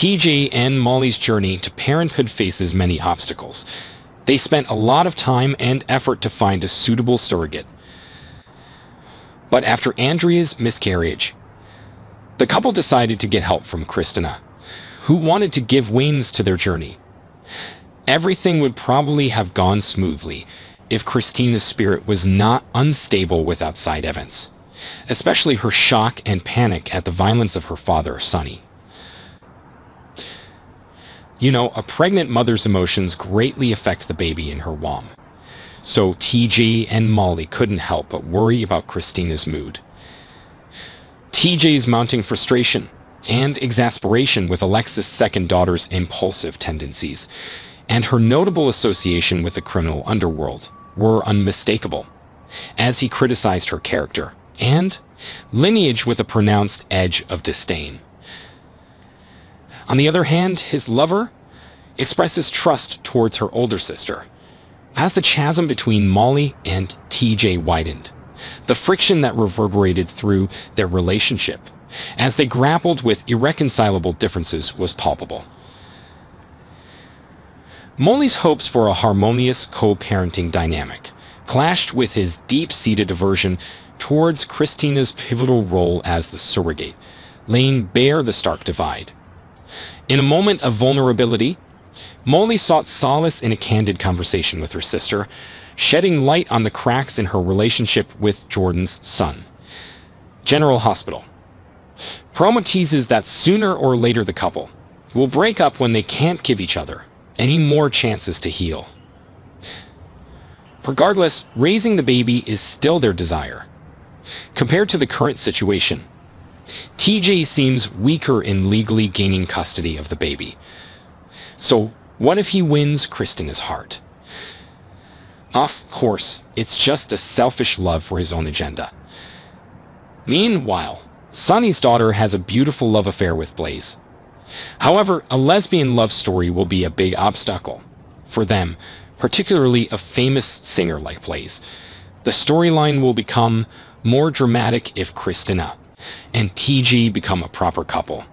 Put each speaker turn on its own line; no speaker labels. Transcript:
TJ and Molly's journey to parenthood faces many obstacles. They spent a lot of time and effort to find a suitable surrogate. But after Andrea's miscarriage, the couple decided to get help from Kristina, who wanted to give wings to their journey. Everything would probably have gone smoothly if Kristina's spirit was not unstable with outside events, especially her shock and panic at the violence of her father, Sonny. You know, a pregnant mother's emotions greatly affect the baby in her womb. So TJ and Molly couldn't help but worry about Kristina's mood. TJ's mounting frustration and exasperation with Alexis' second daughter's impulsive tendencies and her notable association with the criminal underworld were unmistakable, as he criticized her character and lineage with a pronounced edge of disdain. On the other hand, his lover expresses trust towards her older sister. As the chasm between Molly and TJ widened, the friction that reverberated through their relationship as they grappled with irreconcilable differences was palpable. Molly's hopes for a harmonious co-parenting dynamic clashed with his deep-seated aversion towards Kristina's pivotal role as the surrogate, laying bare the stark divide. In a moment of vulnerability, Molly sought solace in a candid conversation with her sister, shedding light on the cracks in her relationship with Jordan's son. General Hospital. Promo teases that sooner or later the couple will break up when they can't give each other any more chances to heal. Regardless, raising the baby is still their desire. Compared to the current situation, TJ seems weaker in legally gaining custody of the baby. So what if he wins Kristina's heart? Of course, it's just a selfish love for his own agenda. Meanwhile, Sonny's daughter has a beautiful love affair with Blaze. However, a lesbian love story will be a big obstacle for them, particularly a famous singer like Blaze. The storyline will become more dramatic if Kristina and TJ become a proper couple.